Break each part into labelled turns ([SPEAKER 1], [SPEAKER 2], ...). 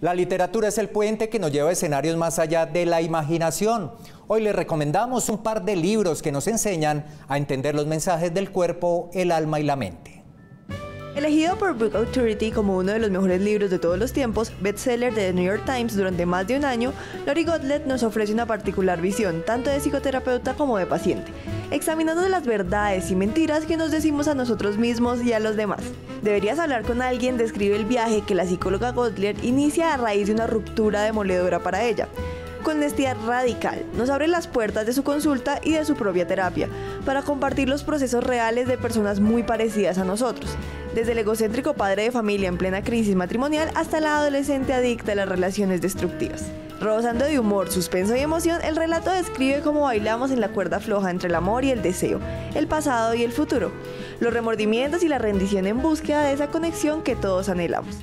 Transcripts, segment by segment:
[SPEAKER 1] La literatura es el puente que nos lleva a escenarios más allá de la imaginación. Hoy les recomendamos un par de libros que nos enseñan a entender los mensajes del cuerpo, el alma y la mente.
[SPEAKER 2] Elegido por Book Authority como uno de los mejores libros de todos los tiempos, bestseller de The New York Times durante más de un año, Lori Gottlieb nos ofrece una particular visión, tanto de psicoterapeuta como de paciente, examinando las verdades y mentiras que nos decimos a nosotros mismos y a los demás. Deberías hablar con alguien describe el viaje que la psicóloga Gottlieb inicia a raíz de una ruptura demoledora para ella con honestidad radical. Nos abre las puertas de su consulta y de su propia terapia para compartir los procesos reales de personas muy parecidas a nosotros desde el egocéntrico padre de familia en plena crisis matrimonial hasta la adolescente adicta a las relaciones destructivas. Rebosando de humor, suspenso y emoción, el relato describe cómo bailamos en la cuerda floja entre el amor y el deseo, el pasado y el futuro, los remordimientos y la rendición en búsqueda de esa conexión que todos anhelamos.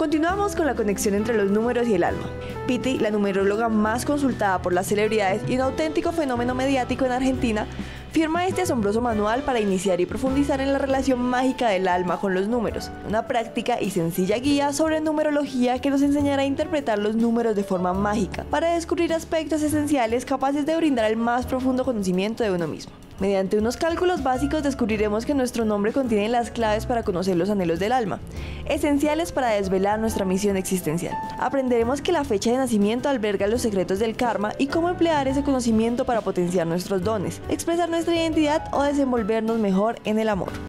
[SPEAKER 2] Continuamos con la conexión entre los números y el alma. Piti, la numeróloga más consultada por las celebridades y un auténtico fenómeno mediático en Argentina, firma este asombroso manual para iniciar y profundizar en la relación mágica del alma con los números, una práctica y sencilla guía sobre numerología que nos enseñará a interpretar los números de forma mágica para descubrir aspectos esenciales capaces de brindar el más profundo conocimiento de uno mismo. Mediante unos cálculos básicos descubriremos que nuestro nombre contiene las claves para conocer los anhelos del alma, esenciales para desvelar nuestra misión existencial. Aprenderemos que la fecha de nacimiento alberga los secretos del karma y cómo emplear ese conocimiento para potenciar nuestros dones, expresar nuestra identidad o desenvolvernos mejor en el amor.